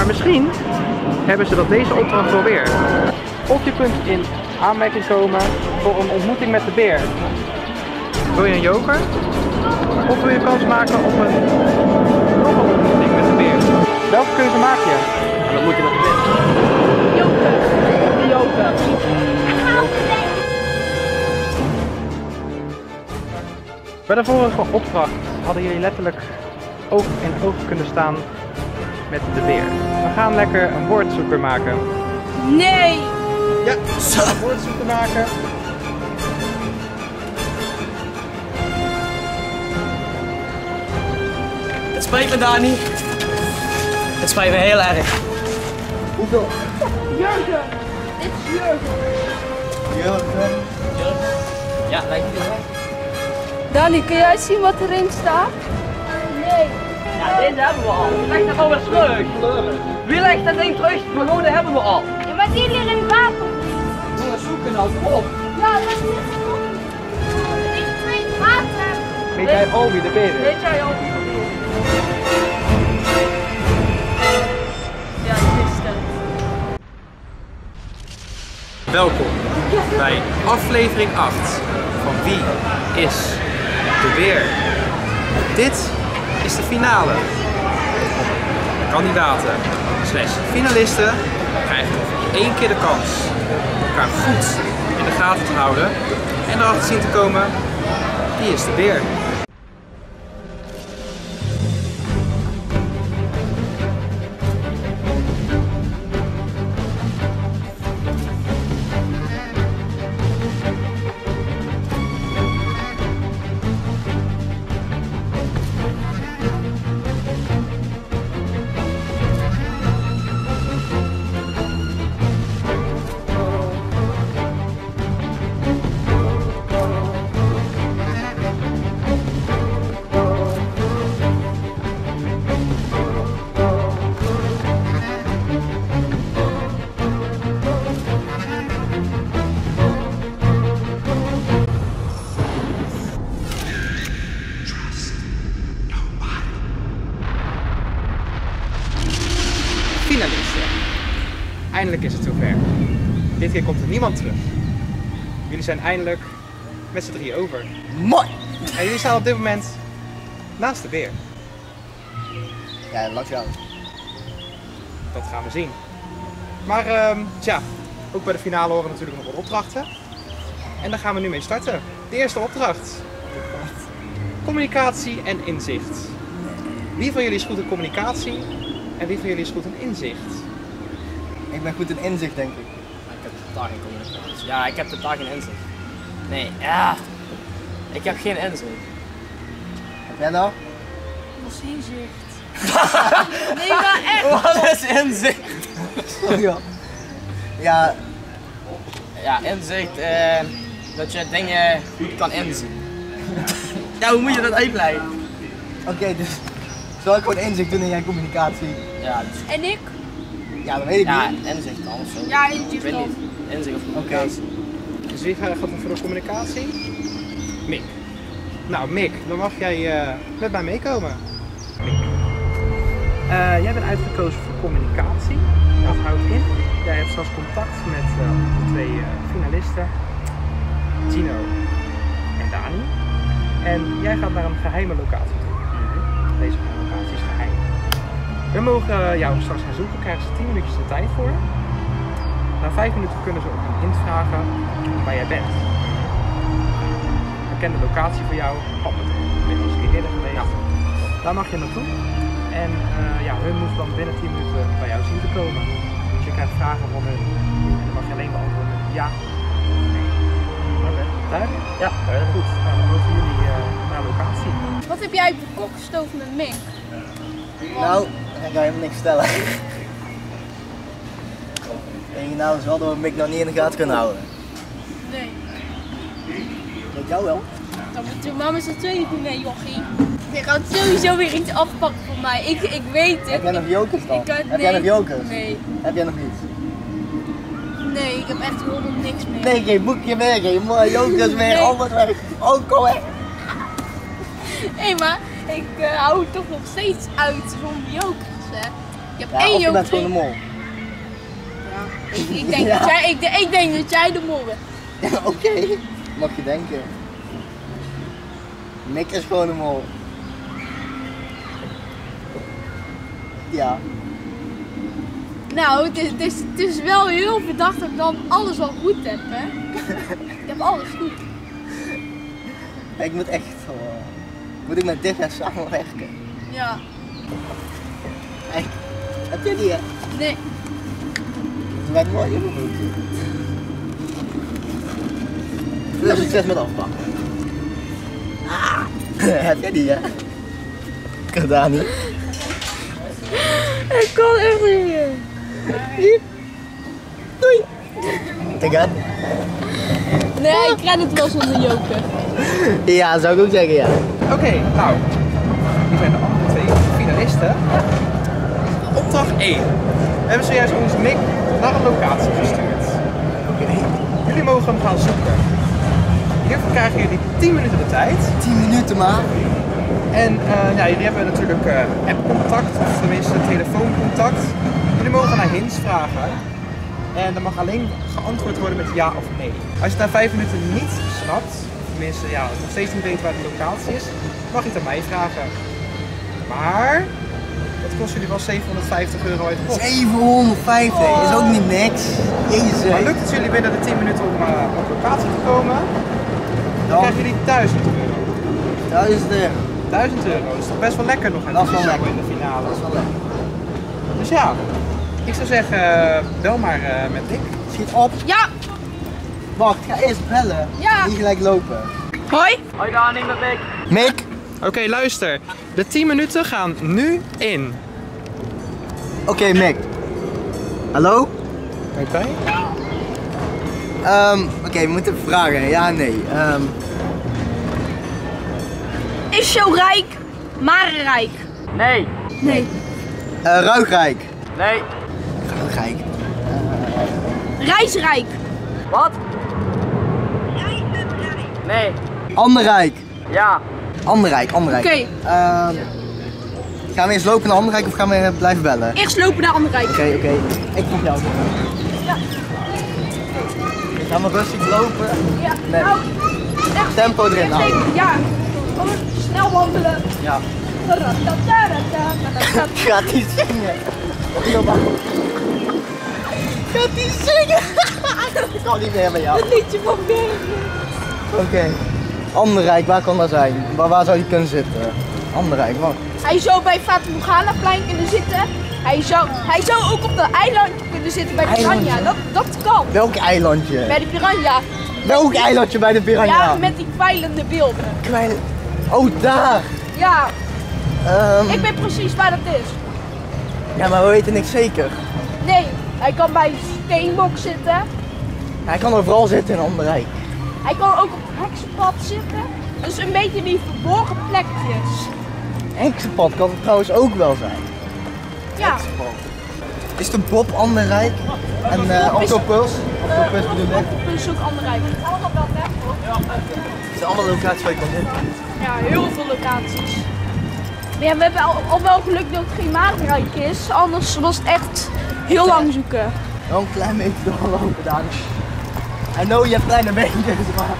Maar misschien hebben ze dat deze opdracht wel weer. Of je kunt in aanmerking komen voor een ontmoeting met de beer. Wil je een joker? Of wil je kans maken op een nog ontmoeting met de beer? Welke keuze maak je? En dan moet je dat weten. Joker. Joker. Bij de vorige opdracht hadden jullie letterlijk oog in oog kunnen staan met de beer. We gaan lekker een woordzoeker maken. Nee. Ja, een woordzoeker maken. Het spijt me, Dani. Het spijt me heel erg. Hoeveel? Jurgen. Dit is Jurgen. Jurgen. Ja, lijkt het wel. Danny, kun jij zien wat erin staat? Ja, deze hebben we al. Leg dat gewoon weer terug. Wie legt dat ding terug? Maar gewoon, dat hebben we al. Ja, maar die ligt in water. Jongens, zoeken nou, op. Ja, dat is goed. Ligt twee water. Weet jij al wie de beer is? Weet jij ook? Ja, ik wist het. Welkom bij aflevering 8 van Wie is de Beer? Dit de finale. Kandidaten slash finalisten krijgen één keer de kans elkaar goed in de gaten te houden en erachter zien te komen wie is de beer. Niemand terug. Jullie zijn eindelijk met z'n drie over. Mooi! En jullie staan op dit moment naast de beer. Ja, langs jou. Dat gaan we zien. Maar ehm, tja, ook bij de finale horen natuurlijk nog wat opdrachten. En daar gaan we nu mee starten. De eerste opdracht. Communicatie en inzicht. Wie van jullie is goed in communicatie en wie van jullie is goed in inzicht? Ik ben goed in inzicht, denk ik. Ik heb totaal geen communicatie. Ja, ik heb totaal geen inzicht. Nee, ja. Ik heb geen inzicht. Heb jij nou? Dat is inzicht. nee, maar echt. Wat is inzicht? Oh ja. Ja, Ja, inzicht, eh, dat je dingen goed kan inzien. ja, hoe moet je dat uitleggen? oké, dus zal ik gewoon inzicht doen in jij communicatie? Ja, dus, En ik? Ja, dat weet ik ja niet. inzicht anders zo. Ja, Ik inzicht weet wel. niet. Inzicht of communicatie. Dus wie gaat er voor de communicatie? Mick. Nou, Mick, dan mag jij eh, met mij meekomen. Mick. Eh, jij bent uitgekozen voor communicatie. Dat houdt in, jij hebt straks contact met eh, de twee eh, finalisten, Tino en Dani. En jij gaat naar een geheime locatie toe. Deze geheime locatie is geheim. We mogen eh, jou straks gaan zoeken, krijgen ze 10 minuutjes de tijd voor. Na 5 minuten kunnen ze ook een hint vragen waar jij bent. Een bekende locatie voor jou, ben al eens een keer eerder geweest. Daar mag je naartoe. En eh, ja, hun moeten dan binnen 10 minuten bij jou zien te komen. Dus je krijgt vragen van hun. En dan mag je alleen beantwoorden met ja of nee. Oké, duidelijk? Ja, Goed, nou, dan mogen jullie eh, naar locatie. Wat heb jij bekokstoofd met Mink? Nou, ik ga helemaal niks stellen. Nou eens wel dat we Mick nou niet in de gaten kunnen houden? Nee. Weet jou wel? Dan moet je mama zijn tweede doen, nee jochie. Je gaat sowieso weer iets afpakken van mij. Ik, ik weet het. Heb jij nog jokers dan? Ik Heb nee. jij nog jokers? Nee. Heb jij nog niet? Nee, ik heb echt helemaal niks meer. Nee, geen boekje meer, geen jokers meer, Nee. alles weg. Oh, kom weg. Hé, maar ik eh, hou het toch nog steeds uit zonder jokers, hè. Hebt Ja, één of je bent Yoshi. gewoon de mol. Ik, ik, denk Ja. dat jij, ik, ik denk dat jij de mol bent. Ja, oké. Mag je denken. Mick is gewoon de mol. Ja. Nou, het is, het, is, het is wel heel verdacht dat ik dan alles al goed heb, hè? ik heb alles goed. Ik moet echt uh, Moet ik met en samenwerken? Ja. Hey, heb je die hè? Nee. Werkt wel heel goed. Veel succes met afpakken. Ah, heb jij die hè? Gedaan niet. Ik kan echt niet meer. Doei. Ik heb. Nee, ik red het wel zonder joker. Ja, zou ik ook zeggen ja. Oké, nou. Hier zijn de andere twee finalisten. Opdracht 1. We hebben zojuist ons Mick naar een locatie gestuurd. Jullie mogen hem gaan zoeken. Hiervoor krijgen jullie 10 minuten de tijd. 10 minuten maar. En eh, ja, jullie hebben natuurlijk eh, appcontact, of tenminste telefooncontact. Jullie mogen naar hints vragen. En er mag alleen geantwoord worden met ja of nee. Als je het na 5 minuten niet snapt, tenminste ja, nog steeds niet weet waar de locatie is, mag je het aan mij vragen. Maar dat kost jullie wel 750 euro uit de pot. 750 is ook niet niks. Jezus. Maar lukt het jullie binnen de 10 minuten om eh, op locatie te komen, dan Dan krijgen jullie 1000 euro. 1000 euro. 1000 euro is toch best wel lekker nog aan Dat is wel lekker. in de finale. Dat is wel lekker. Dus ja, ik zou zeggen, eh, bel maar eh, met Dick. Schiet op. Ja. Wacht, ga eerst bellen. Ja. Niet gelijk lopen. Hoi. Hoi Daan, ik ben Mick. Mick. Oké, luister. De 10 minuten gaan nu in. Oké, Mick. Hallo? Oké. Ehm, Oké, we moeten vragen. Ja, nee. Ehm, Is zo rijk, maar rijk. Nee. Nee. eh, Ruigrijk. Nee. Ruigrijk. Reisrijk. Wat? Nee. Anderrijk. Ja. Anderrijk, Anderrijk. Oké. Ehm, gaan we eerst lopen naar Anderrijk of gaan we blijven bellen? Oké, Eerst lopen naar Anderrijk. oké. Ik volg jou. Ja. Gaan we rustig lopen? Ja. Nou, echt Tempo erin echt houden. zeker. Ja. Gewoon snel wandelen. Ja. Gaat hij zingen? Gaat hij zingen? Ik kan niet meer met jou. Het liedje van Bergen. Oké. Anderrijk, waar kan dat zijn? Waar, waar zou je kunnen zitten? Anderrijk, wat? Hij zou bij Morgana plein kunnen zitten. Hij zou, hij zou ook op dat eilandje kunnen zitten bij Piranha. Eilandje? Dat, dat kan. Welk eilandje? Bij de Piranha. Welk eilandje bij de Piranha? Ja, met die kwijlende beelden. Klein... Oh, daar! Ja, Ehm, ik weet precies waar dat is. Ja, maar we weten niks zeker. Nee, hij kan bij Steenbok zitten. Hij kan overal zitten in Anderrijk. Hij kan ook op het heksenpad zitten. Dus een beetje die verborgen plekjes. Heksenpad kan het trouwens ook wel zijn. Ja, Is de Bob Anderrijk? En eh Bob is- Octopus? Octopus bedoel ik. is ook Anderrijk. Allemaal wel hè? Het zijn allemaal locaties waar je kan zitten. Ja, heel veel locaties. Maar ja, we hebben al, al wel geluk dat het geen is. Anders was het echt heel lang zoeken. Wel een klein beetje doorlopen daar. I know je hebt kleine beentjes, maar...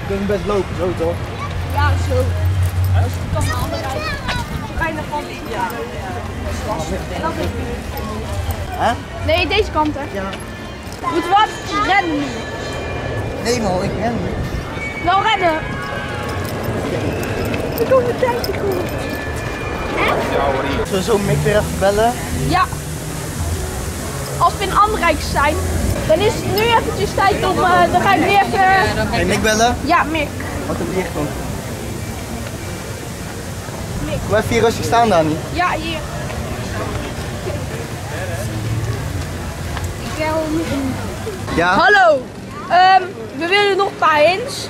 Je kunt best lopen, zo toch? Ja, zo. Als het kan naar Anderrijk. Bijna van ja. Dat is Hè? Nee, deze kant hè. Ja. Moet wat rennen nu. Nee man, ik ren niet. Wel rennen. Ik kom een tijdje goed. Zullen we zo Mick weer even bellen? Ja. Als we in Anderrijk zijn, dan is het nu eventjes tijd om, eh, dan ga ik weer even... Hey, Mick bellen? Ja, Mick. Wat heb je hier gewoon? Mick. Kom even hier rustig staan, Dani. Ja, hier. Ik wil niet. Ja? Hallo. Ehm, we willen nog een paar hints.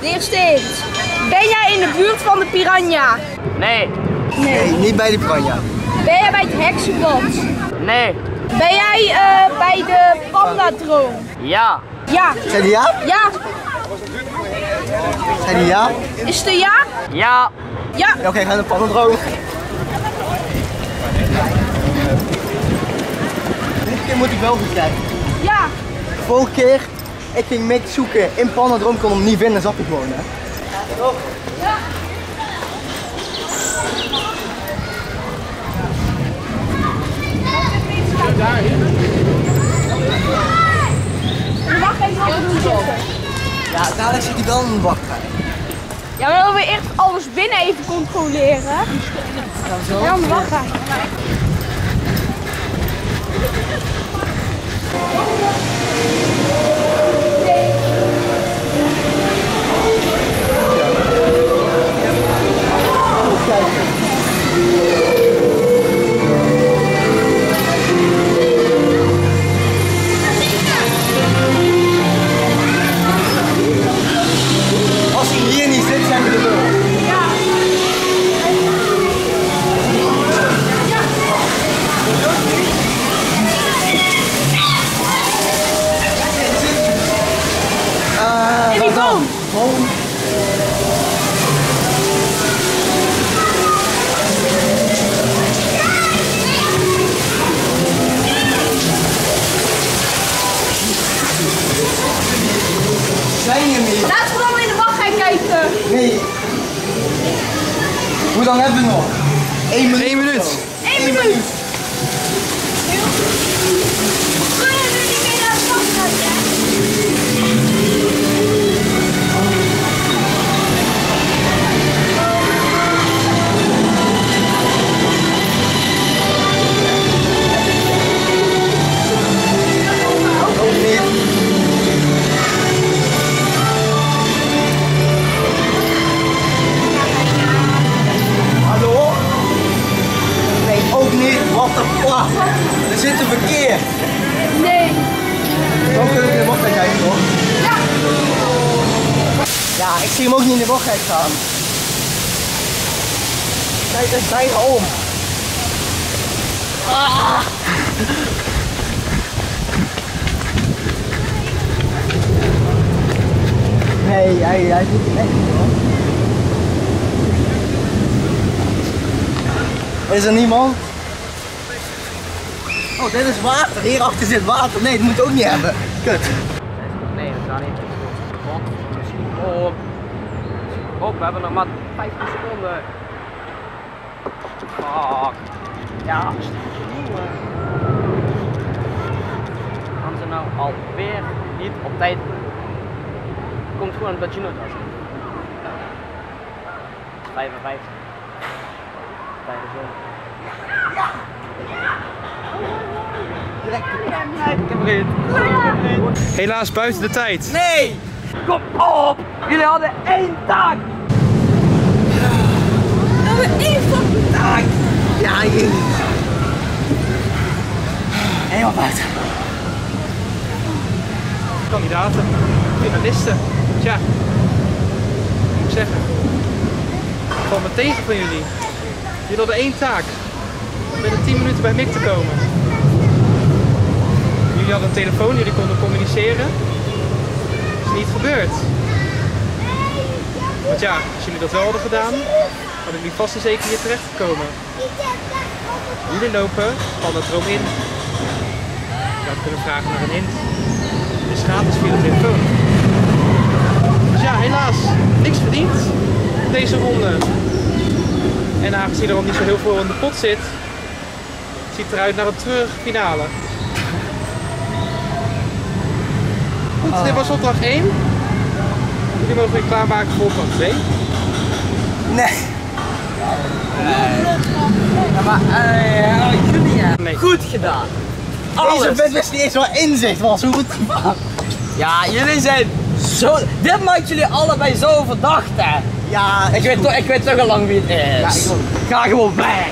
De eerste hint. Ben jij in de buurt van de piranha? Nee. Nee, niet bij de Piranha. Ben jij bij het heksenpad? Nee. Ben jij eh, bij de pandadroom? Ja. Ja. Zijn die ja? Ja. Zijn die ja? Is het een ja? Ja. Ja. Oké, gaan we de pandadroom. Dit keer moet ik wel goed kijken. Ja. Volgende keer, ik ging Mick zoeken in pandadroom, kon hem niet vinden, zat ik gewoon hè. Ja. ja. Mag geen doen zitten. Ja, dadelijk zit hij wel in de wachtrij. Ja, maar dan wil je echt alles binnen even controleren. Ja, dan wacht hij. Hoe lang hebben we nog? Eén minuut. Eén minuut. minuut. Wat de fuck? We zitten verkeerd. Nee. Dan kunnen we in de wachtrij kijken, toch? Ja. Ja, ik zie hem ook niet in de wachtrij staan. Kijk eens bijna om. Ah. Nee, hij, hij zit er echt niet hoor. Is er niemand? Oh, dit is water. Hierachter zit water. Nee, dat moet ik ook niet hebben. Kut. Nee, we gaan niet. op. Oh. we hebben nog maar 15 seconden. Fuck. Ja, Gaan ze nou alweer niet op tijd? Komt gewoon omdat je nooit vijf. 55. zo. Lekker erin. Helaas buiten de tijd. Nee! Kom op! Jullie hadden één taak! We hadden één taak! Ja, jullie. Helemaal buiten. Kandidaten, finalisten. Tja, moet ik zeggen. Ik val me tegen van jullie. Jullie hadden één taak. Om Binnen 10 minuten bij Mick te komen. Jullie hadden een telefoon, jullie konden communiceren. Dat is niet gebeurd. Want ja, als jullie dat wel hadden gedaan, hadden jullie vast en zeker hier terecht gekomen. Jullie lopen van het droom in. Je had kunnen vragen naar een hint. Het is gratis via de telefoon. Dus ja, helaas, niks verdiend deze ronde. En aangezien er al niet zo heel veel in de pot zit, ziet eruit naar een treurige finale. Goed, dit was opdracht 1. Jullie mogen weer klaarmaken voor opdracht 2. Nee. Ja, maar eh, Julia. Nee. Goed gedaan. Deze Alles. vent wist niet eens waar inzicht was. Hoe goed Ja, jullie zijn zo. Dit maakt jullie allebei zo verdacht, hè? Ja, Ik weet, toch, ik weet toch al lang wie het is. Ja. Ga gewoon weg.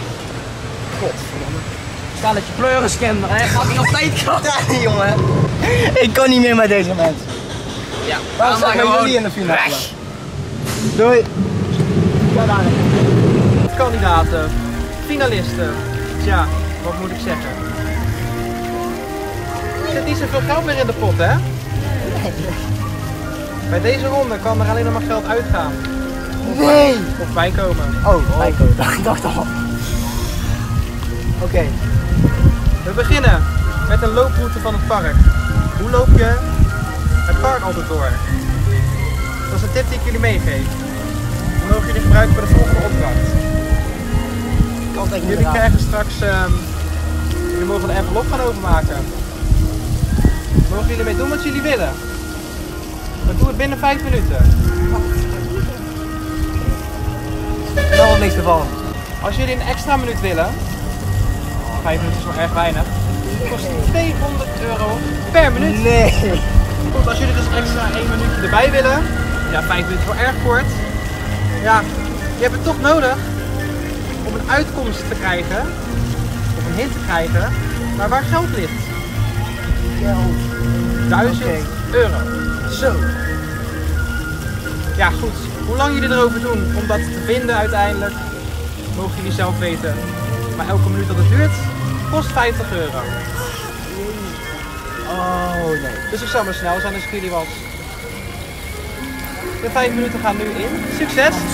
Stelletje pleurenskinder, hè? Had ik op tijd gehad? Ja, jongen. Ik kan niet meer met deze mensen. Ja, dan gewoon jullie in de finale? Doei. Kandidaten, finalisten. Tja, wat moet ik zeggen? Er zit niet zoveel geld meer in de pot, hè? Bij deze ronde kan er alleen nog maar geld uitgaan. Nee. Of bijkomen. Oh, bijkomen. Ik dacht al. Oké. We beginnen met een looproute van het park. Hoe loop je het park altijd door? Dat is een tip die ik jullie meegeef. Die mogen jullie gebruiken bij de volgende opdracht. Jullie krijgen straks, ehm, jullie mogen de envelop gaan openmaken. Mogen jullie mee doen wat jullie willen. Maar doe het binnen 5 minuten. Snap er niks ervan. Als jullie een extra minuut willen, 5 minuten is nog erg weinig, kost het 200 euro per minuut. Nee. Goed, als jullie dus extra 1 minuutje erbij willen, ja 5 minuten wel erg kort. Ja, je hebt het toch nodig om een uitkomst te krijgen, of een hint te krijgen, naar waar geld ligt. 1000 Oké. euro. Zo. Ja goed, hoe lang jullie erover doen om dat te vinden uiteindelijk, mogen jullie zelf weten. Maar elke minuut dat het duurt, kost 50 euro. Oh nee. Dus ik zal maar snel zijn als ik jullie was. De 5 minuten gaan nu in. Succes!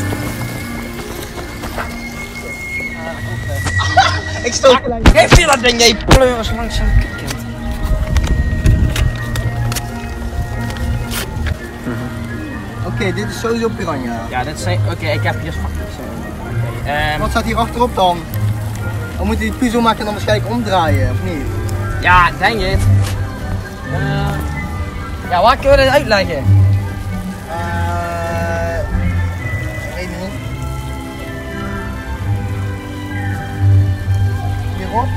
Ik stoot. Geef je dat ding, jij pleuris langs zijn kutkind. Oké, dit is sowieso piranha. Ja, dit zijn. Oké, ik heb hier fucking zo. Oké, ehm, Wat staat hier achterop dan? Dan moet je die puzzel maken en dan waarschijnlijk omdraaien, of niet? Ja, denk je het. Eh, ja, waar kunnen we dit uitleggen? Eh. weet niet. Hierop?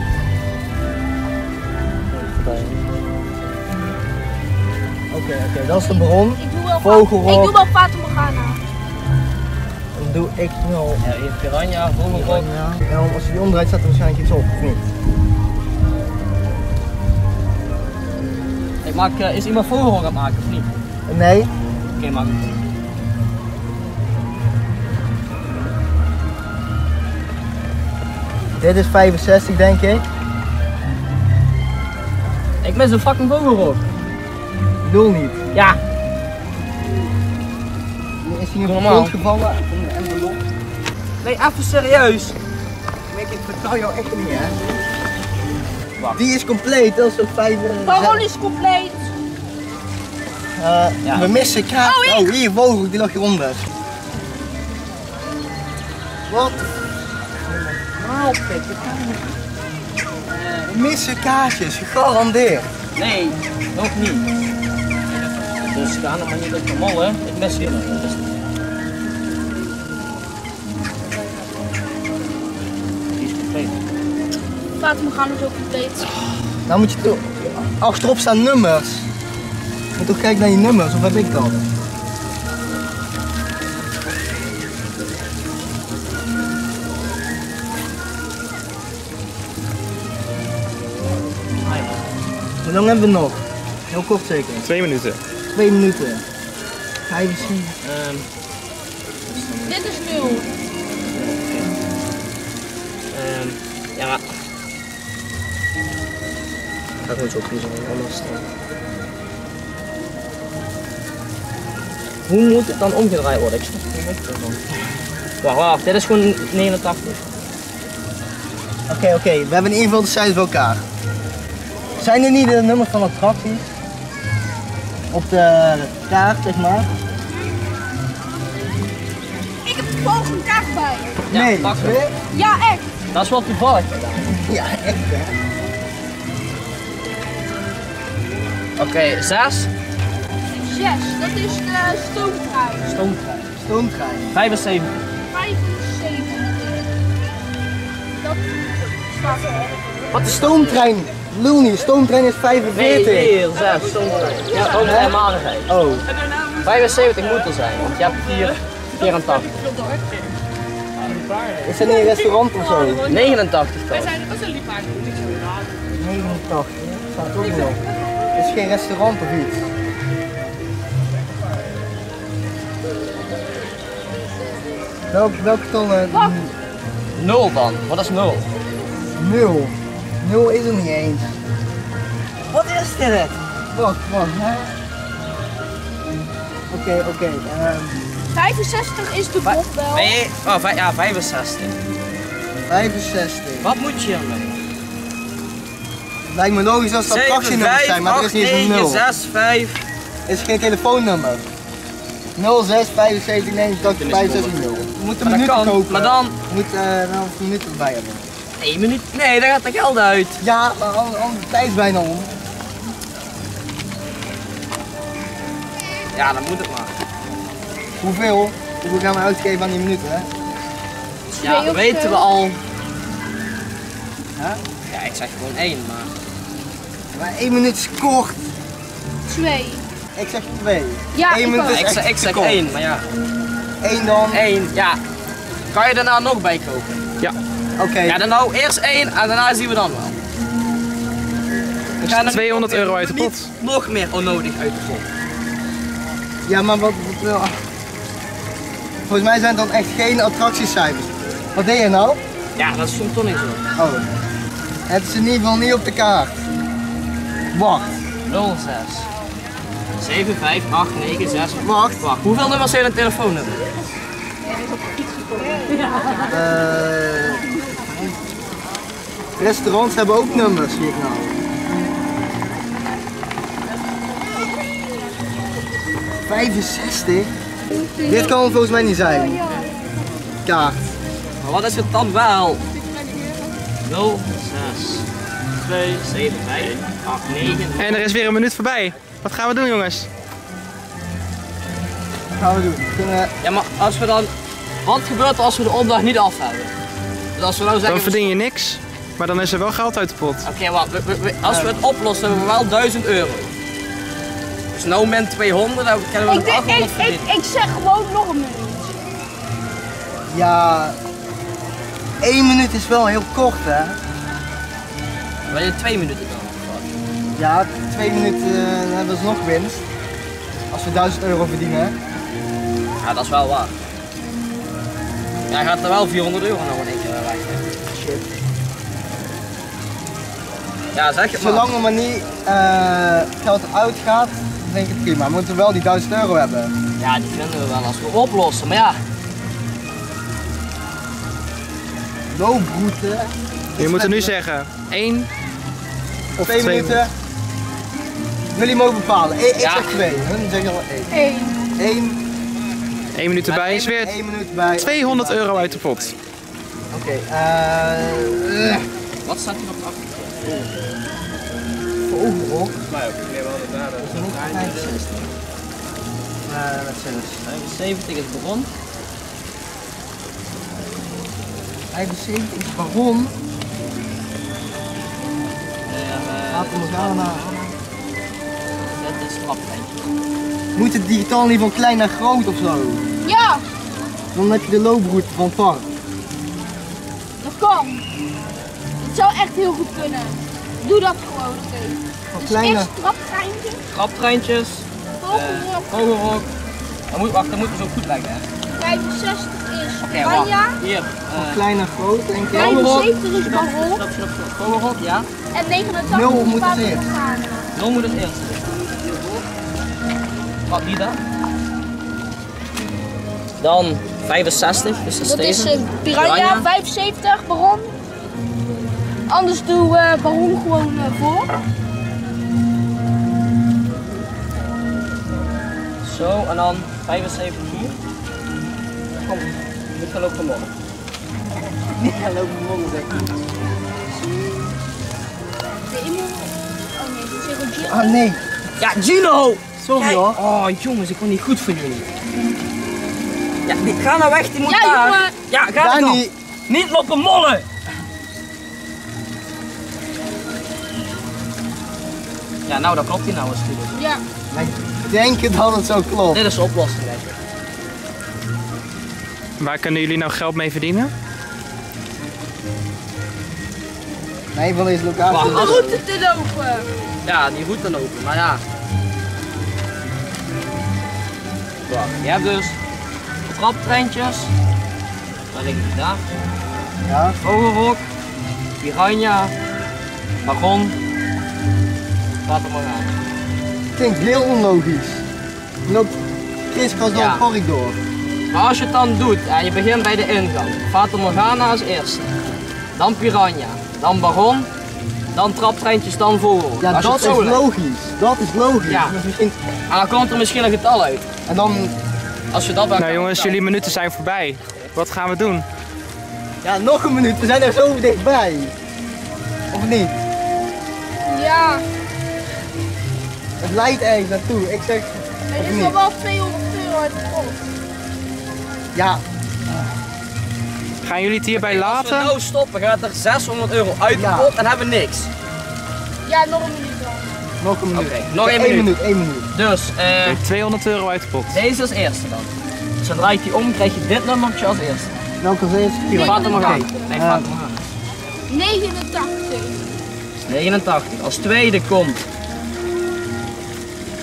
Oké, oké, dat is de bron. Ik doe wel Vogelrok. Ik doe wel Fata Morgana. Doe ik wel. Ja, hier piranha, vogelrok. Ja, als je die omdraait staat er waarschijnlijk iets op, of niet? Ik maak, eh, is iemand vogelrok aan het maken of niet? Nee. Oké, maak. Dit is 65 denk ik. Ik mis een fucking vogelrok. Ik bedoel niet. Ja, Is hier Normaal. gevallen? Nee, even serieus. Mick, ik vertrouw jou echt niet hè. Wacht. Die is compleet, dat is ook 5 Baron is compleet. Eh, Ja. We missen kaart. Oh, Oh, hier, vogel, die lag hieronder. Wat? Nou, Pik, dat kan niet. We missen kaartjes, gegarandeerd. Nee, nog niet. Dus ga nog maar niet op de mollen. Ik mis hier nog. Ook compleet. Nou moet je toch... Achterop staan nummers. Je moet toch kijken naar je nummers, of heb ik dat? Hoe lang hebben we nog? Heel kort zeker. 2 minuten. Twee minuten. Vijf Ehm, Dit Ga gewoon zo kiezen, anders dan. Hoe moet het dan omgedraaid worden? Ik snap het niet van. Wacht, wacht, dit is gewoon 89. Oké, oké. We hebben in ieder geval de cijfers bij elkaar. Zijn er niet de nummers van attracties? Op de kaart, zeg maar. Ik heb toevallig een kaart bij. Ja, nee. pak hem. Nee? Ja, echt. Dat is wel toevallig. Ja, echt hè. Oké, 6. Zes. Dat is de stoomtrein. Stoomtrein. Stoomtrein. 75. 75. Dat staat er. Wat de stoomtrein? Lul niet, de stoomtrein is 45. Nee, nee, 6. Stoomtrein. Ja, ook een magerheid. Oh, 75 moet er zijn, want je hebt 4, 84. is dat niet een restaurant of zo? 89 toch? 89, staat ook nog. Het is geen restaurant of iets. Welk, welk getal? eh. 0 dan. Wat is 0? Nul. Nul is er niet eens. Wat is dit? Wacht, wacht, hè? Oké, oké. ehm, 65 is de botbel. Nee, oh, ja, 65. 65. Wat moet je ermee? Lijkt me logisch als dat 7, attractienummers 5, zijn, maar er is 8, niet eens een 9, 0. 6, 5. Er is geen telefoonnummer. 06 75 89 65 0. We moeten minuten kan, kopen. maar dan- We moeten eh, wel een minuut erbij hebben. 1 minuut. Nee, daar gaat de geld uit. Ja, maar al, al de tijd is bijna om. Ja, dan moet het maar. Hoeveel? Hoeveel gaan we uitgeven aan die minuten, hè? Ja, dat weten we al. Hè? Ja, ik zeg gewoon 1, maar. Maar één minuut is kort. Twee. Ik zeg twee. Ja, Eén ik minuut is Ik echt zeg, ik te zeg kort. 1, maar ja. Eén dan. 1, ja. Kan je daarna nog bij kopen? Ja. Oké. Ja, dan nou eerst 1 en daarna zien we dan wel. We gaan er 200 euro uit de pot. Nog meer onnodig uit de pot. Ja, maar wat, wat wil... Volgens mij zijn het dan echt geen attractiecijfers. Wat deed je nou? Ja, dat is soms toch niet zo. Oh. Het is in ieder geval niet op de kaart. Wacht. 06 7, 5, 8, 9, 6. Wacht. Wacht, hoeveel nummers zijn een telefoonnummer? Eh, restaurants hebben ook nummers, zie ik nou. ...65? Dit kan het volgens mij niet zijn. Kaart. Maar wat is het dan wel? 0, 6, 2, 7, 5, 8, 9. En er is weer een minuut voorbij. Wat gaan we doen jongens? Wat gaan we doen? Kunnen... Ja, maar als we dan. Wat gebeurt er als we de opdracht niet af hebben? Dus als we nou zeggen. Dan verdien je niks, maar dan is er wel geld uit de pot. Oké, wacht. we- als we het oplossen, hebben we wel 1000 euro. Dus nou min 200, dan kunnen we Ik, nog denk- 800 ik, ik, verdienen. ik zeg gewoon nog een minuut. Ja... één minuut is wel heel kort, hè? Wil je twee minuten? Ja, twee minuten eh, dan hebben we nog winst. Als we 1000 euro verdienen. Ja, dat is wel waar. Jij gaat er wel 400 euro nou in één keer. Shit. Ja, zeg het maar. Zolang er maar niet eh, geld uitgaat, denk ik prima. We moeten wel die 1000 euro hebben. Ja, die vinden we wel als we oplossen. Maar ja, Looproute. Je moet er nu zeggen 1 of Twee 2 minuten. Jullie mogen bepalen. Ik, ik Ja. zeg twee. Hun zeggen al één. Eén. Eén. 1 minuut erbij is weer Eén minuut bij. 200 euro uit de pot. Oké. eh, eh, wat staat hier op de achter? Vogelrok. Maar ook, ik neem wel. Is er niet 65? Eh, wat zijn het? 75 is begon. 75 is Baron. Laten we gaan naar. Dat is traplijntje. Moet het digitaal niet van klein naar groot of zo? Ja, Dan heb je de looproute van park. dat kan. Het zou echt heel goed kunnen. Doe dat gewoon. oké. Van Dus klein naar... eerst traptreintje, Traptreintjes. vogelrok, Vogelrok. Dan moet, wacht, dan moeten we zo goed leggen. hè. 65 is Oké, wacht. Spanja, Hier. eh, Klein naar groot, denk ik. Vogelrok. 75 is stop. Vogelrok, ja. en 89 Nul is moet het eerst. Morgana. Nul moet het eerst. Wat, die dan? Dan 65, dus dat is Dat is Steven. eh, Piranha, Piranha. 75 Baron. Anders doe eh Baron gewoon eh, voor. Zo, en dan 75 hier. Kom, niet gaan lopen morgen. Niet gaan lopen rollen, zeg ik. De Imo. Oh nee, dit is even Giro. Ah nee, Ja, Gino! Sorry Kijk. hoor. Oh jongens, ik kon niet goed voor jullie. Ja, die, ga nou weg, die moet Ja, daar. jongen. Ja, ga dan. Dani, Niet lopen mollen! Ja, nou dat klopt hij nou eens. Ja, wij denken dat het zo klopt. Dit is de oplossing, denk ik. Waar kunnen jullie nou geld mee verdienen? Nee, van deze locatie. Om de route te lopen. Ja, die route lopen, maar ja. Wacht, je hebt dus traptreintjes. Waar liggen die daar? Ja, Vogelrok, Piranha, Wagon, Water Morgana. klinkt heel onlogisch. Loopt kriskras door Ja. het park door. Maar als je het dan doet en je begint bij de ingang, Fata Morgana als eerste, dan Piranha, dan Baron, dan traptreintjes, dan vogel. Ja, Als dat is logisch. Dat is logisch. Ja. En dan komt er misschien een getal uit. En dan, Als je dat bij Nou jongens, jullie minuten zijn voorbij. Wat gaan we doen? ja, nog een minuut. We zijn er zo dichtbij. Of niet? Ja, Het leidt ergens naartoe. Ik zeg, dit is niet? al wel 200 euro uit de pot. ja, Gaan jullie het hierbij Als we laten? nou stoppen, gaat er 600 euro uit de Ja. pot en hebben we niks. Ja, nog een minuut. Nog een minuut. Oké, nog één Eén minuut. één minuut. Dus, eh, 200 euro uit de pot. deze is eerste dan. Zodra ik die om, krijg je dit nummertje als eerste. Welke is eerst? Nee. Vaat hem maar aan. Nee, vaat hem maar aan. 89. 89. Als tweede komt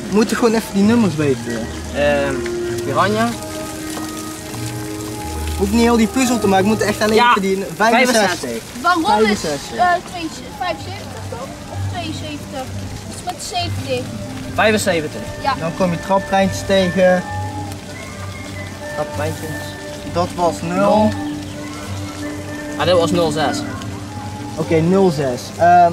We moeten gewoon even die nummers weten. eh Piranha. Hoeft niet heel die puzzel te maken, we moeten echt alleen Ja, even die 65. Waarom is 65. eh 75 75. 75? Ja. Dan kom je traplijntjes tegen. Traplijntjes. Dat was 0. Ah, dit was 0,6. Oké, 0,6. Ehm,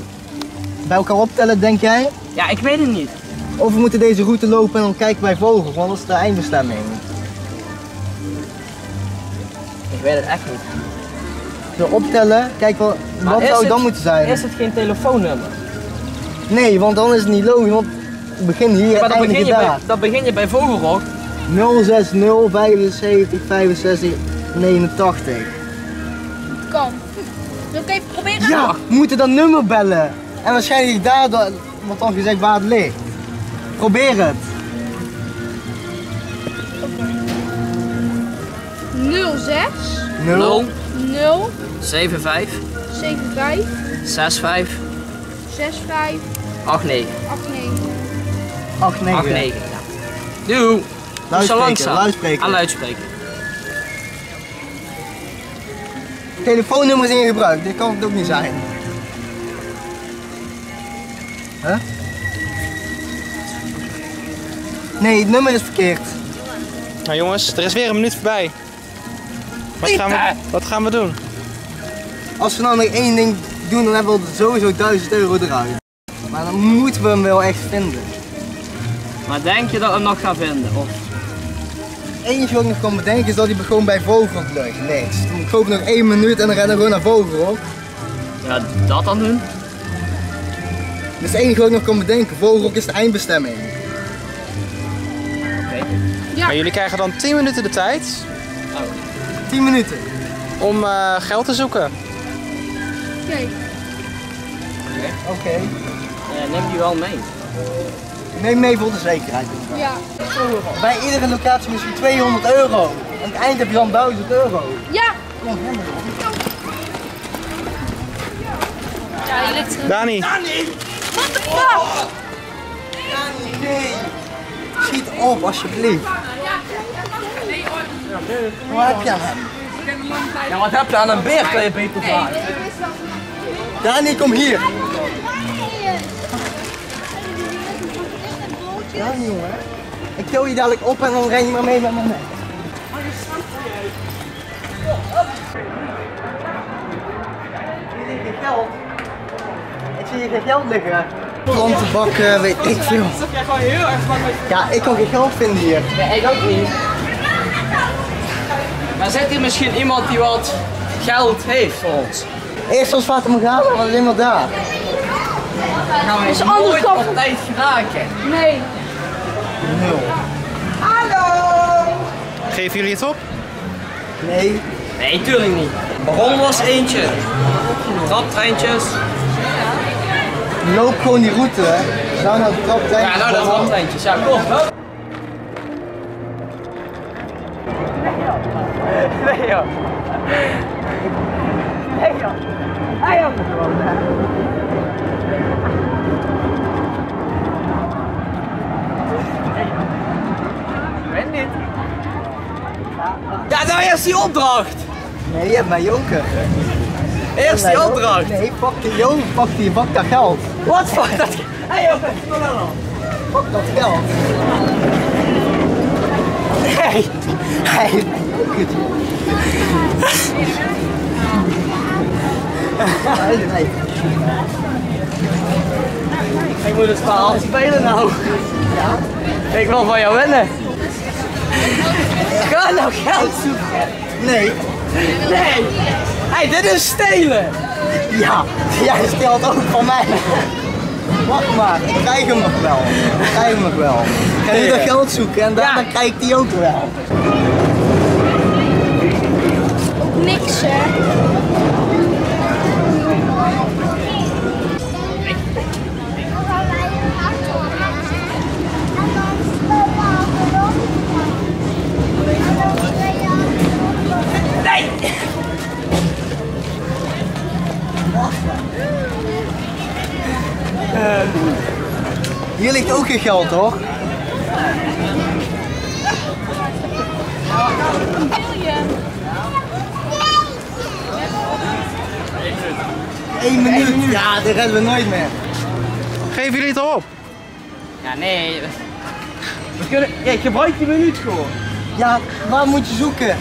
bij elkaar optellen, denk jij? Ja, ik weet het niet. Of we moeten deze route lopen en dan kijken bij Vogel, want dat is de eindbestemming. Ik weet het echt niet. Zullen optellen, Kijk wel, wat zou dan moeten zijn? Is het geen telefoonnummer? Nee, want dan is het niet logisch, want we beginnen hier maar en dan begin, je daar. bij, dan begin je bij Vogelrok. 060 75 65 89. Kan. Wil ik even proberen? Ja, we moeten dat nummer bellen. En waarschijnlijk daardoor wordt dan gezegd waar het ligt. Probeer het. 06 0 0 75 75 65 65 89. 89. 89. 89. Ja. Doe. Doe zo Luidspreker, langzaam. luidspreker. Aan luidspreker. Telefoonnummer is in gebruik, dit kan het ook niet zijn. Huh? Nee, het nummer is verkeerd. Nou jongens, er is weer een minuut voorbij. Wat gaan we, wat gaan we doen? Als we nou nog één ding doen, dan hebben we sowieso 1000 euro eruit. Maar dan moeten we hem wel echt vinden. Maar denk je dat we hem nog gaan vinden? Of? Het enige wat ik nog kan bedenken is dat hij gewoon bij Vogelrok ligt. Niks. Ik hoop nog één minuut en dan rennen we gewoon naar Vogelrok. Ja, dat dan doen? Dat is het enige wat ik nog kan bedenken. Vogelrok is de eindbestemming. Oké. Maar jullie krijgen dan 10 minuten de tijd 10 minuten. om eh, geld te zoeken. Oké. Oké. Neem die wel mee. Neem mee voor de zekerheid. Ja. Bij iedere locatie misschien 200 euro. Aan het eind heb je dan 1000 euro. Ja. Kom. Ja, je ligt Dani, What the fuck? Nee. Schiet op alsjeblieft. Waar heb je aan hem? Ja, wat heb je aan een beer kan je beter vragen? Dani, kom hier. Dani, jongen. Ik til je dadelijk op en dan ren je maar mee met mijn nek. Hier ligt geen geld. Ik zie hier geen geld liggen. Plantenbak, eh, weet ik veel. Ja, ik kan geen geld vinden hier. Nee, ik ook niet. Maar zit hier misschien iemand die wat geld heeft voor ons? Eerst als Fatima gaan, maar alleen maar daar. Gaan we is op tijd geraken. Nee. Nul. geven jullie het op? Nee. Nee, tuurlijk niet. Baron was eentje. Traptreintjes. Loop gewoon die route. hè. Zou nou de trap zijn? Ja, nou dat traptreintjes. Ja, kom. Nee joh. Nee joh. Hij had het gewoon. Ik weet niet. Ja, nou eerst die opdracht. Nee, je hebt mij joker. Eerst die opdracht. Nee, pak die joker, pak die, pak dat geld. Wat fuck dat? Hey joh, kom dan al. Pak dat geld. Nee. Hey, nee. nee. Ik moet het verhaal spelen nou. Ja. Ik wil van jou winnen. Ga nou geld zoeken. Nee. Nee. Hey, dit is stelen. Ja, jij stelt ook van mij. Wacht maar, ik krijg hem nog wel. Ik krijg hem nog wel. Ik ga nu dat geld zoeken en daarna Ja. krijg ik die ook wel. Niks hè. Hier ligt ook geen geld hoor. Eén minuut. Ja, dit redden we nooit meer. Geven jullie het erop? Ja, nee. We kunnen... Ja, gebruik die minuut gewoon. Ja, waar moet je zoeken?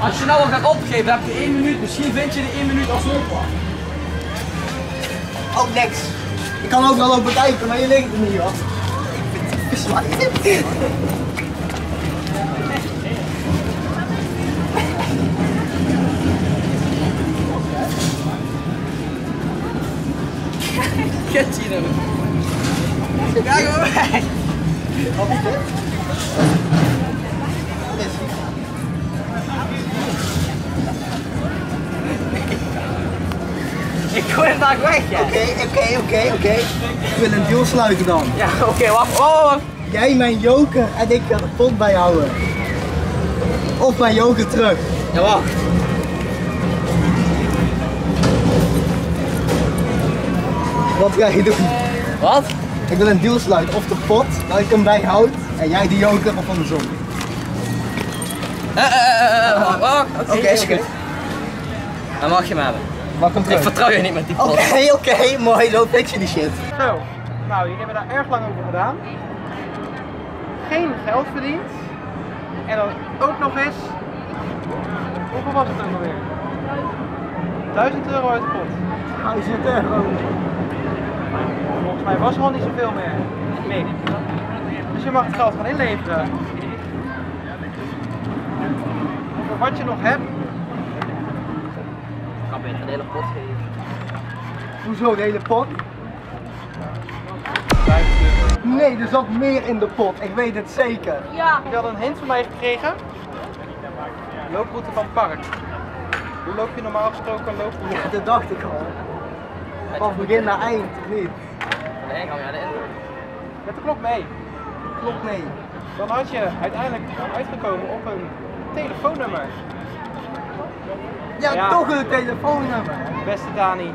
Als je nou al gaat opgeven, dan heb je één minuut. Misschien vind je de één minuut alsnog wel. Oh, niks. Ik kan ook wel lopen kijken, maar je ligt er niet hoor. Ik vind het hem? Ga gewoon weg. Hem daar weg. Oké, oké, oké, oké. Ik wil een deal sluiten dan. Ja, oké, wacht. Oh, wacht. Jij mijn joker en ik ga de pot bijhouden. Of mijn joker terug. Ja, wacht. Wat ga je doen? Wat? Ik wil een deal sluiten. Of de pot, dat ik hem bijhoud. En jij de joker of andersom. Eh, eh, eh, eh, wacht. Oké, is goed. Dan mag je hem hebben. Mag ik hem Ik terug? vertrouw je niet met die pot. Oké, oké, mooi. Fix je die shit. Zo, nou jullie hebben daar erg lang over gedaan. Geen geld verdiend. En dan ook nog eens. Hoeveel was het ook alweer? 1000 euro uit de pot. Duizend euro. Volgens mij was er al niet zoveel meer. Mick. Dus je mag het geld gaan inleveren. Voor wat je nog hebt. Beter de hele pot geven. Hoezo de hele pot? Nee, er zat meer in de pot. Ik weet het zeker. Ja. Je had een hint van mij gekregen. Looproute van het park. Hoe loop je normaal gesproken een looproute? Ja, dat dacht ik al. Van begin naar eind, of niet? Nee, ik ga naar de in. Met de klok mee. Klopt nee. Dan had je uiteindelijk uitgekomen op een telefoonnummer. Ja, Ja. toch een telefoonnummer. Beste Dani.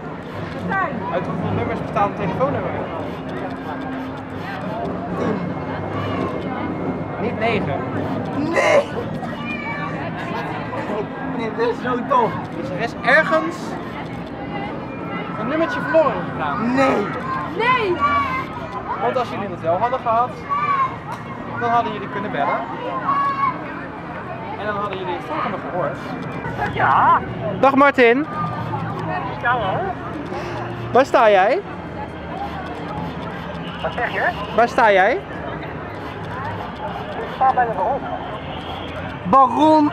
Uit hoeveel nummers bestaat een telefoonnummer? Niet 9. Nee! Nee, dit is zo tof. Dus er is ergens een nummertje verloren gegaan. Nee! Nee. Want als jullie het wel hadden gehad, dan hadden jullie kunnen bellen. En dan hadden jullie het volgende gehoord. Ja. Dag Martin. Ja hoor. Waar sta jij? Wat zeg je? Waar sta jij? Ik sta bij de bron. Baron,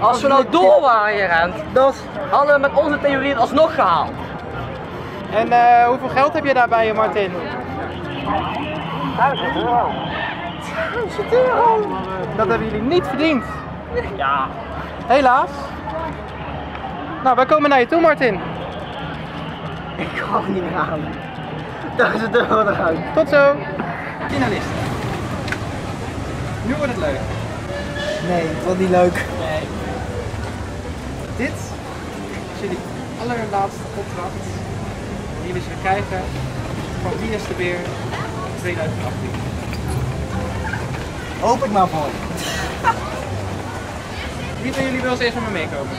Als we nou door waren gerend, dat hadden we met onze theorie het alsnog gehaald. En eh, hoeveel geld heb je daarbij, Martin? 1000 euro. Dat hebben jullie niet verdiend. Ja. Helaas. Nou, wij komen naar je toe, Martin. ik het niet meer aan. Duizend euro eruit. Tot zo. Finalist. Nu wordt het leuk. Nee, het wordt niet leuk. Dit is jullie allerlaatste opdracht die jullie zullen krijgen van Wie is de Beer 2018. Hoop ik maar voor. Wie van jullie wil als eerst met me meekomen?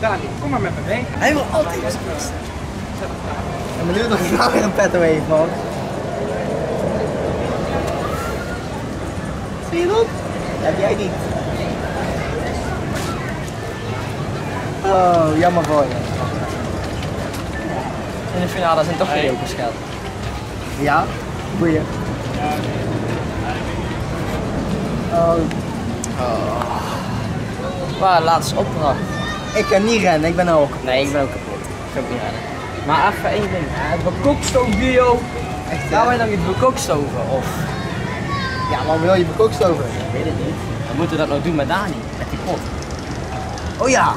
Dani, kom maar met me mee. Hij wil altijd als eerste. Ik ben benieuwd of hij nou weer een petto heeft, man. Zie je dat? Heb jij niet. Oh, jammer voor je. in de finale zijn toch geen jokers geld. Ja, boeien. Oh, Maar laatste opdracht. ik kan niet rennen, ik ben ook. Nee, ik ben ook kapot. Ik ga ook niet redden. Maar even één ding. Het bekookstoofduo. Echt, Gaan wij ja. dan niet bekookstoven? Of? Ja, maar wil je bekookstoven? Ik weet het niet. Dan moeten we dat nou doen met Dani. Met die pot. Oh ja.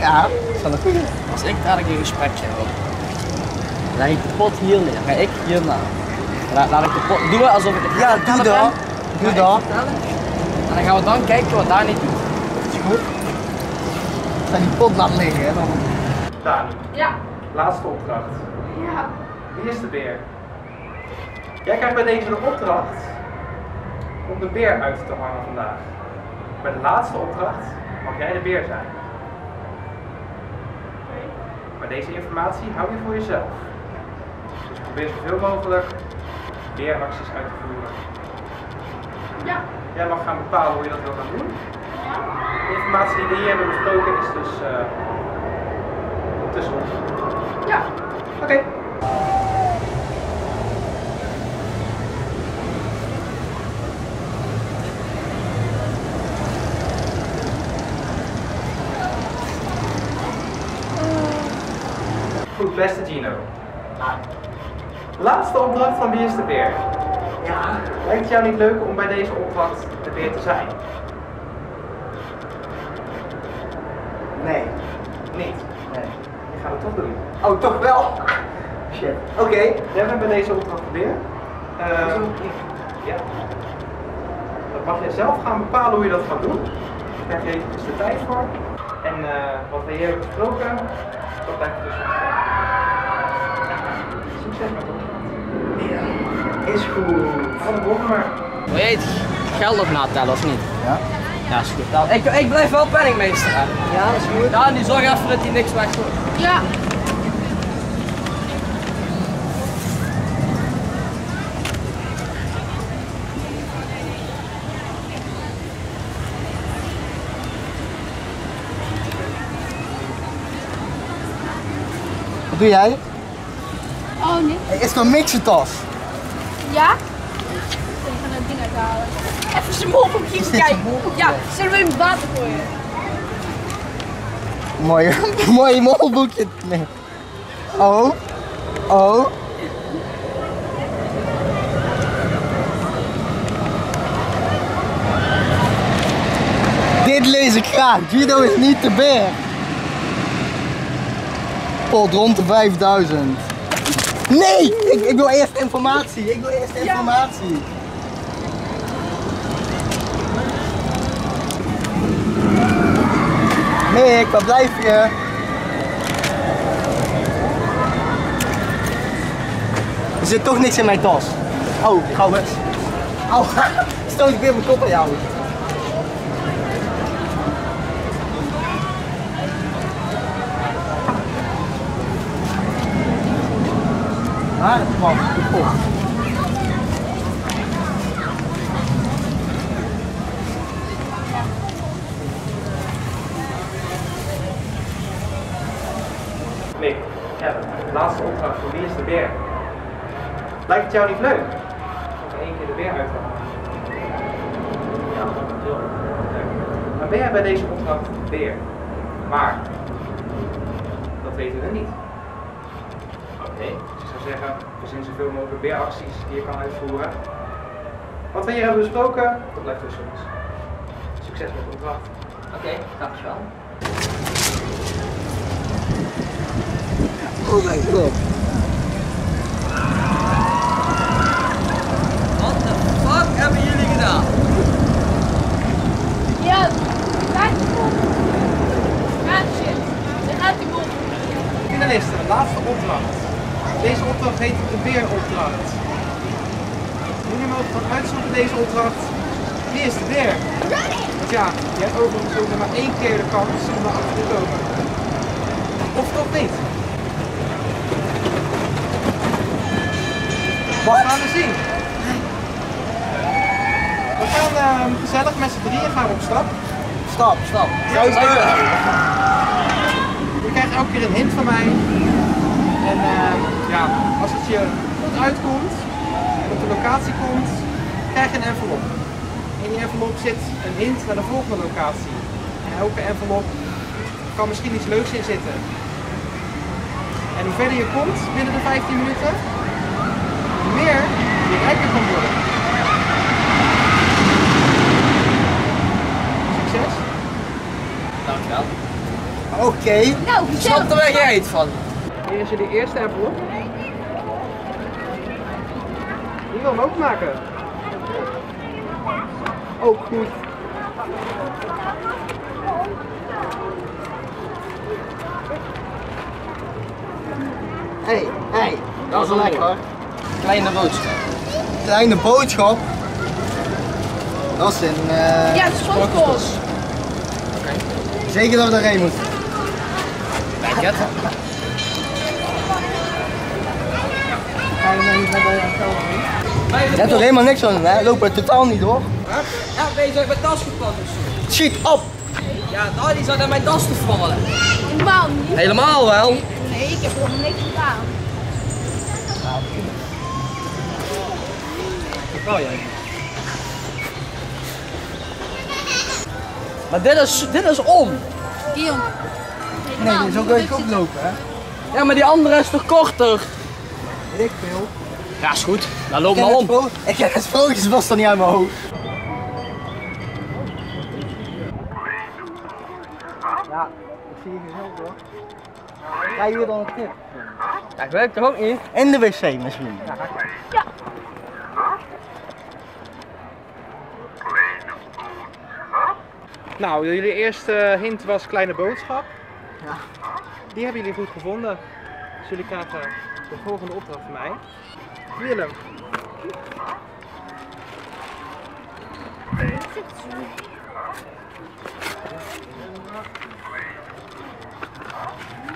Ja, dat wel een goeie. Als ik dadelijk een gesprekje heb. Dan leg ik de pot hier neer. Dan ga ik hier naar. Laat, laat ik de pot. Doe alsof ik het Ja, doe ben. Doe dat. vertellen. En dan gaan we dan kijken wat Dani doet. Is goed. Hij die pot laat liggen, hè, dan... Dani, Ja. laatste opdracht. Ja. Wie is de beer? Jij krijgt bij deze de opdracht om de beer uit te hangen vandaag. Bij de laatste opdracht mag jij de beer zijn. Maar deze informatie hou je voor jezelf. Dus probeer zoveel mogelijk beeracties uit te voeren. Ja. Jij mag gaan bepalen hoe je dat wil gaan doen. De informatie die we hier hebben besproken is dus eh, tussen ons. Ja. Oké. Goed, beste Gino. Laatste opdracht van Wie is de Beer? Ja. Lijkt het jou niet leuk om bij deze opdracht de beer te zijn? Nee. Niet. Nee. Je gaat het toch doen. Oh, toch wel? Shit. Oké. Jij bent bij deze opdracht de beer. Eh, ja. Dan mag je zelf gaan bepalen hoe je dat gaat doen. Daar krijg je eventjes de tijd voor. En eh, wat we hier hebben besproken, dat blijft tussen ons. Succes met het Ja. Is goed. Van de boven maar. Wil je het geld op natellen of niet? Ja? Ja, is goed. Nou, ik, ik blijf wel penningmeester. Ja, dat is goed. Ja, die zorg even dat hij niks weggooit. Ja. Wat doe jij? Oh nee. Hey, is het een mixentas? Ja? Ik ga het ding uithalen. Even zijn Is dit kijken. Ja, zullen we in het water gooien? Mooi, mooi molboekje. Nee. Oh. Oh. Dit lees ik graag. Guido is niet te beer. Pot rond de 5000. Nee! Ik, ik wil eerst informatie. Ik wil eerst informatie. Mick, waar blijf je? Er zit toch niks in mijn tas. Oh, gauw eens. Au, stoot ik weer mijn kop aan jou. Kapot. Mick, Kevin, laatste opdracht voor Wie is de Beer? Lijkt het jou niet leuk? Om één keer de beer uit. Ja, dat heel leuk. Maar ben jij bij deze opdracht de beer? Maar, dat weten we niet. Oké, dus ik zou er zijn zoveel mogelijk beeracties die je kan uitvoeren. Wat we hier hebben besproken, dat blijft tussen ons. Succes met de opdracht. Oké, dankjewel. Oh mijn god. Wat de fuck hebben jullie gedaan? Ja, laat die bol. Ja, shit. Daar gaat die bol. Finalisten, laatste opdracht. Deze opdracht heet de beeropdracht. Jullie mogen gaan uitzoeken deze opdracht. Is de? Want ja, je hebt overigens ook nog maar één keer de kans om erachter te komen. Of toch niet? Wat gaan we zien? We gaan ehm, gezellig met z'n drieën gaan op stap. Stap, stap. Je krijgt elke keer een hint van mij. En eh, ja, als het je goed uitkomt en op de locatie komt, krijg je een envelop. In die envelop zit een hint naar de volgende locatie. En elke envelop kan misschien iets leuks in zitten. En hoe verder je komt binnen de 15 minuten, hoe meer je rijker kan worden. Succes! Dankjewel. Oké. Nou, Ik snap er wel geen van. Hier is je de eerste envelop. Die wil hem openmaken. Ook goed. Hé, hey, hey. Dat is wel lekker. Kleine boodschap. Kleine boodschap. Dat is een... eh, Ja, het is sponsors. Zeker dat we daarheen moeten. Het. Ga je Je hebt er helemaal niks aan, hè? Lopen er totaal niet door. Ja, weet je, ik mijn tas gepakt of zo. Schiet op! Ja, nou, die zat in mijn tas te vallen. Helemaal niet. Helemaal wel. Nee, ik heb helemaal niks gedaan. Maar dit is, dit is om. Dion. Nee, zo kun je ook lopen, hè? Ja, maar die andere is toch korter? Ik veel. Ja, is goed. Dan loop maar om. Ik ken het sprookjesbos dan niet uit mijn hoofd. Je gezicht hoor. Krijg je dan een tip? Ja, ik weet het ook niet. In de wc misschien. Nou, jullie eerste hint was kleine boodschap. Ja. Die hebben jullie goed gevonden. Dus jullie krijgen de volgende opdracht van mij. Willem.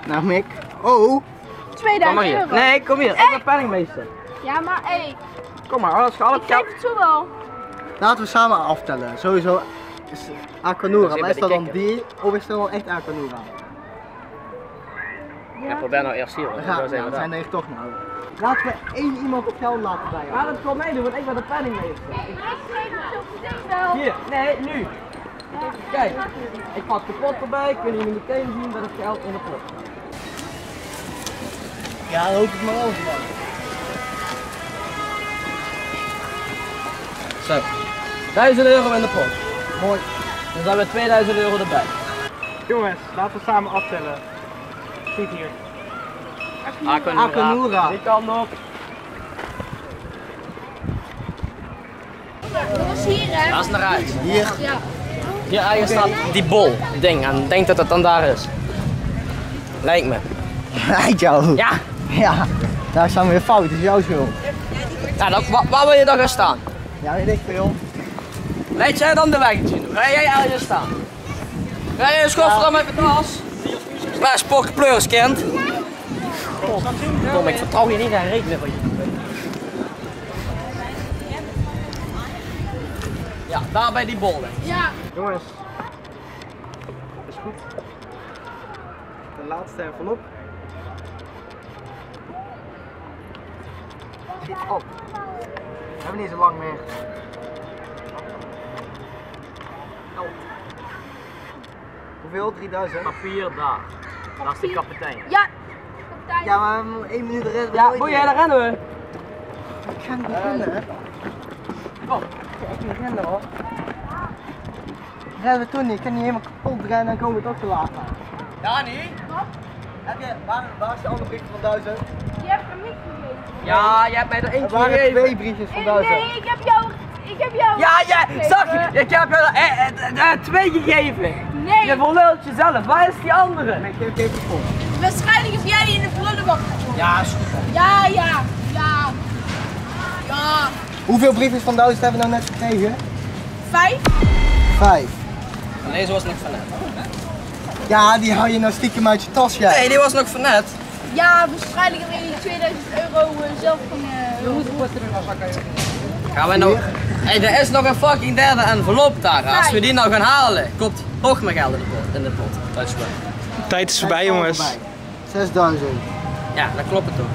Nou Mick. Oh, 2000 euro. Nee, kom hier. Ik ben penningmeester. Ja, maar hé, Kom maar, alles ik gehaald. geef het zo wel. laten we samen aftellen. Sowieso is Aquanura, maar is dat dan die of is dat dan echt Aquanura? Ja, probeer nou eerst hier. hoor. Ja, nou, zijn we dat zijn er toch nou. Laten we één iemand op geld laten bij. Maar dat kan meedoen, want ik ben de penningmeester. Ik geef het zo meteen wel. Hier, nee, nu. Kijk, ik pak de pot erbij, kunnen jullie meteen zien dat het geld in de pot staat. Ja, dan hoop ik maar over. man. Zo. 1000 euro in de pot. Mooi. Dan zijn we 2000 euro erbij. Jongens, laten we samen aftellen. Goed hier. Aquanura. Die kan nog. Dat was hier, hè? Dat is naar uit. Hier. Ja. Hier eigen staat die bol, ding. En ik denk dat het dan daar is. Lijkt me. Rijdt jou. Ja. Ja. Daar staan we weer fout, dat is jouw schuld. Ja, dan, wa- waar wil je dan gaan staan? Ja, weet ik veel. Leid jij dan de weg zien? Ga jij ergens staan? Ga je schoffel dan met mijn tas? Waar spok pleurs kent? Kom, ik vertrouw je niet aan rekenen van je. Ja, daar bij die bol. Ja. Jongens, is goed. De laatste envelop. Schiet op. We hebben niet zo lang meer. Oh. Hoeveel? 3000? Papier daar. Dat is de kapitein. Ja. Kapitein. Ja, maar we hebben één minuut we Ja, moet jij daar rennen we? Ik ga niet beginnen, hè. Oh, ik niet rennen hoor. Redden we toen niet. Ik kan niet helemaal kapot rennen en dan komen we toch te laat. Ja, niet? Heb je, waar, waar is de andere brief van 1000? Je hebt hem niet gegeven. Ja, je hebt mij er Er eentje waren gegeven. twee briefjes van Eh, 1000. Nee, ik heb jou. Ik heb jou. Ja, ja, zag je? Ik heb je er eh, eh, eh, twee gegeven. Nee. Je verlult jezelf. Waar is die andere? Ik heb geen kapot. Waarschijnlijk heb jij die in de prullenbak gegooid. Ja, is goed. Ja, ja, ja. Ja. Hoeveel briefjes van 1000 hebben we nou net gekregen? Vijf? Vijf. Deze was nog van net. Ja, die hou je nou stiekem uit je tas, jij. Nee, die was nog van net. Ja, waarschijnlijk heb je die 2000 euro eh, zelf van je. Gaan we nou... Hey, er is nog een fucking derde envelop daar. Als we die nou gaan halen, komt nog meer geld in de pot. In de pot. Dat is. Tijd is voorbij jongens. 6000. Ja, dat klopt het ook.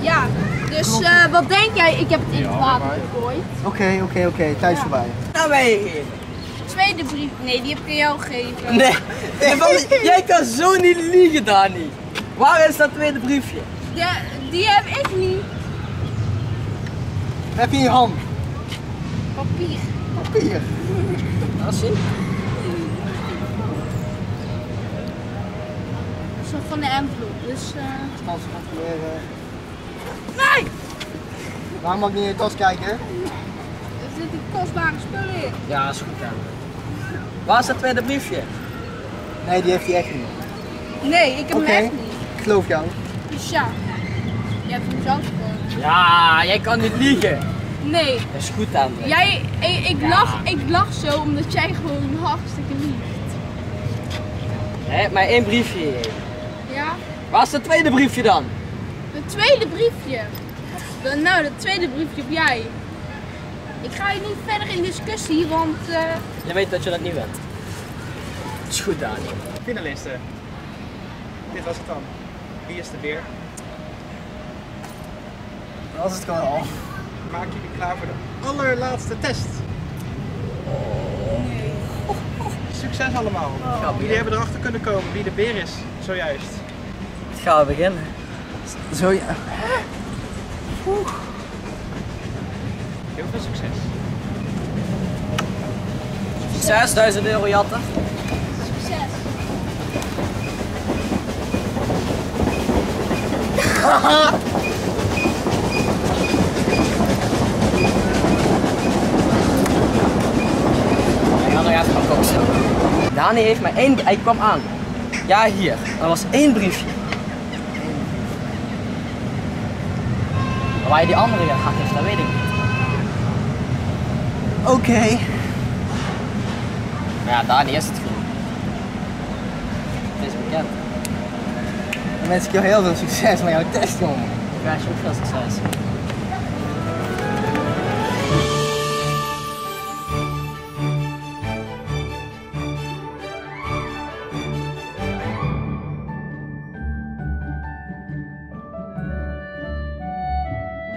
Ja, dus eh, wat denk jij? Ik heb het in het water gegooid. Oké, oké, oké. Tijd is voorbij. Nou ben je gegeven. Tweede brief. Nee, die heb ik aan jou gegeven. Nee, jij kan zo niet liegen, Dani. Waar is dat tweede briefje? De, die heb ik niet. Heb je in je hand? Papier. Papier. Dat is nog van de envelop. Dus eh Stand ze controleren. nee! Waarom mag ik niet in je tas kijken? Er zitten kostbare spullen in. Ja, is goed dan. Waar is dat tweede briefje? Nee, die heeft hij echt niet. Nee, ik heb Oké. hem echt niet. Ik geloof jou. Dus ja, je hebt hem zelf gewoon. Ja, jij kan niet liegen. Nee, Dat is goed, André. jij, ik, ik, lach, ik lach zo omdat jij gewoon hartstikke lief. Hij heeft mij één briefje. Ja? Waar is dat tweede briefje dan? Het tweede briefje. De- nou, het tweede briefje heb jij. Ik ga hier niet verder in discussie, want eh, Je weet dat je dat niet bent. Dat is goed, Dani. Finalisten. Dit was het dan. Wie is de beer? Dat was het gewoon al. Maak jullie klaar voor de allerlaatste test. Succes allemaal. Jullie hebben erachter kunnen komen wie de beer is, zojuist. Gaan we beginnen. Zo, ja. Heel veel succes. 6000 euro jatten. succes. Ik ga nog even gaan koksen. Dani heeft mij één... Hij kwam aan. Ja, hier. Er was één briefje. Waar je die andere gaat heeft, dat weet ik niet. Oké. Maar ja, Dani is het gewoon. Het is bekend. Wens ik jou heel veel succes met jouw test, jongen. Ik wens je ook veel succes.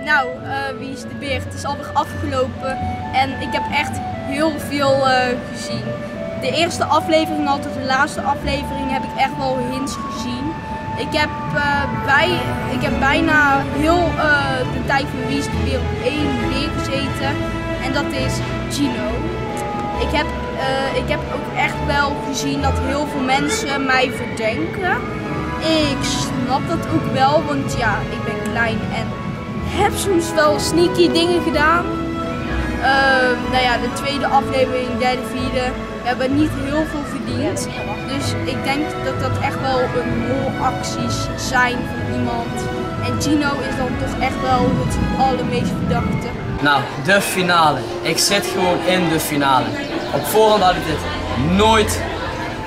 Nou, eh, wie is de beer? Het is alweer afgelopen en ik heb echt heel veel eh, gezien. De eerste aflevering al tot de laatste aflevering heb ik echt wel hints gezien. Ik heb, eh, bij, ik heb bijna heel eh, de tijd van Wie is de op één beer gezeten. En dat is Gino. Ik heb, eh, ik heb ook echt wel gezien dat heel veel mensen mij verdenken. Ik snap dat ook wel, want ja, ik ben klein en heb soms wel sneaky dingen gedaan. Ehm, nou ja, de tweede aflevering, derde, vierde, hebben niet heel veel Dus ik denk dat dat echt wel een molacties zijn van iemand. En Gino is dan toch echt wel het allermeest verdachte. Nou, de finale. Ik zit gewoon in de finale. Op voorhand had ik dit nooit,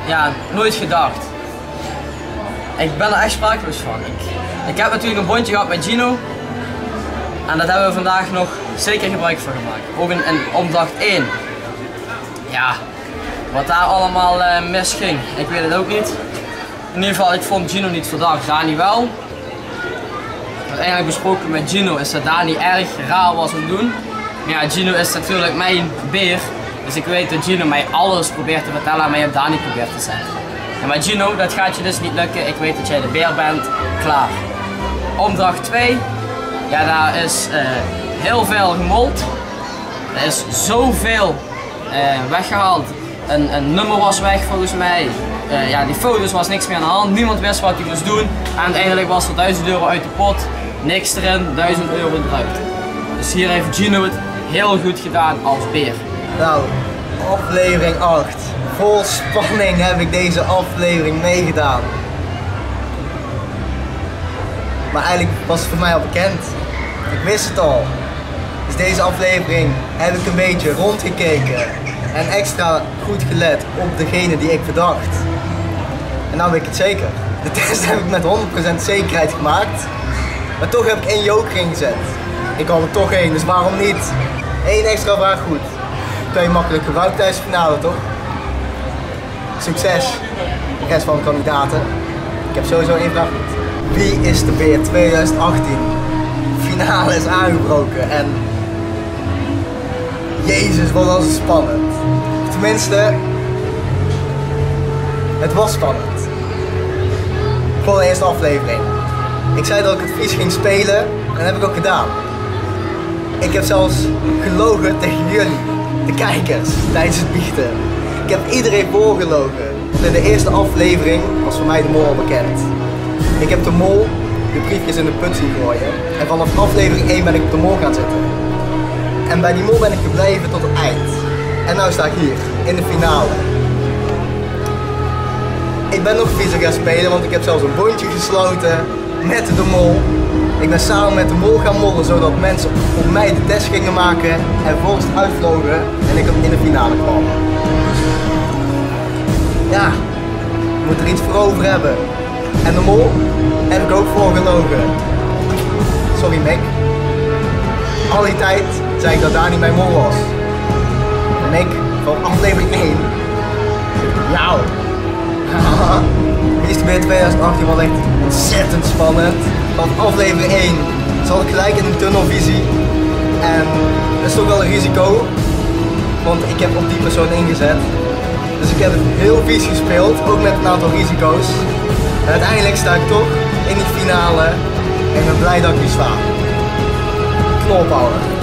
ja, nooit gedacht. Ik ben er echt sprakeloos van. Ik, ik heb natuurlijk een bondje gehad met Gino. En dat hebben we vandaag nog zeker gebruik van gemaakt. Ook in, in opdracht 1. Ja, wat daar allemaal eh, misging, ik weet het ook niet. In ieder geval, ik vond Gino niet verdacht, Dani wel. Uiteindelijk besproken met Gino is dat Dani erg raar was om te doen. Maar ja, Gino is natuurlijk mijn beer. Dus ik weet dat Gino mij alles probeert te vertellen en mij op Dani probeert te zetten. En met Gino, dat gaat je dus niet lukken. Ik weet dat jij de beer bent. Klaar. Opdracht 2. Ja, daar is eh, heel veel gemold. Er is zoveel eh, weggehaald. Een, nummer was weg volgens mij. Eh, ja, die foto's was niks meer aan de hand. Niemand wist wat hij moest doen. En uiteindelijk was er 1000 euro uit de pot. Niks erin, 1000 euro eruit. Dus hier heeft Gino het heel goed gedaan als beer. Nou, aflevering 8. Vol spanning heb ik deze aflevering meegedaan. Maar eigenlijk was het voor mij al bekend. Ik wist het al. Dus deze aflevering heb ik een beetje rondgekeken. En extra goed gelet op degene die ik verdacht. En nou weet ik het zeker. De test heb ik met 100% zekerheid gemaakt. Maar toch heb ik één joker ingezet. Ik had er toch één, dus waarom niet? Eén extra vraag goed. Kun je makkelijk gebruiken tijdens de finale, toch? Succes, de rest van de kandidaten. Ik heb sowieso één vraag goed. Wie is de beer 2018? Finale is aangebroken en Jezus, wat was het spannend. Tenminste, het was spannend. Voor de eerste aflevering. Ik zei dat ik het vies ging spelen en dat heb ik ook gedaan. Ik heb zelfs gelogen tegen jullie, de kijkers, tijdens het biechten. Ik heb iedereen voorgelogen. In de eerste aflevering was voor mij de mol al bekend. Ik heb de mol de briefjes in de put zien gooien. En vanaf aflevering 1 ben ik op de mol gaan zitten. En bij die mol ben ik gebleven tot het eind. En nu sta ik hier, in de finale. Ik ben nog viezer gaan spelen, want ik heb zelfs een bondje gesloten met de mol. Ik ben samen met de mol gaan mollen, zodat mensen op mij de test gingen maken en volgens uitvlogen en ik in de finale kwam. Ja, je moet er iets voor over hebben. En de mol heb ik ook voor gelogen. Sorry Mick. Al die tijd zei ik dat Dani mijn mol was. Mick, van aflevering 1. Jou. Is weer 2018 wel echt ontzettend spannend. Van aflevering 1 zat ik gelijk in een tunnelvisie. En dat is toch wel een risico. Want ik heb op die persoon ingezet. Dus ik heb heel vies gespeeld, ook met een aantal risico's. En uiteindelijk sta ik toch in die finale en ik ben blij dat ik nu sta. Knolpower.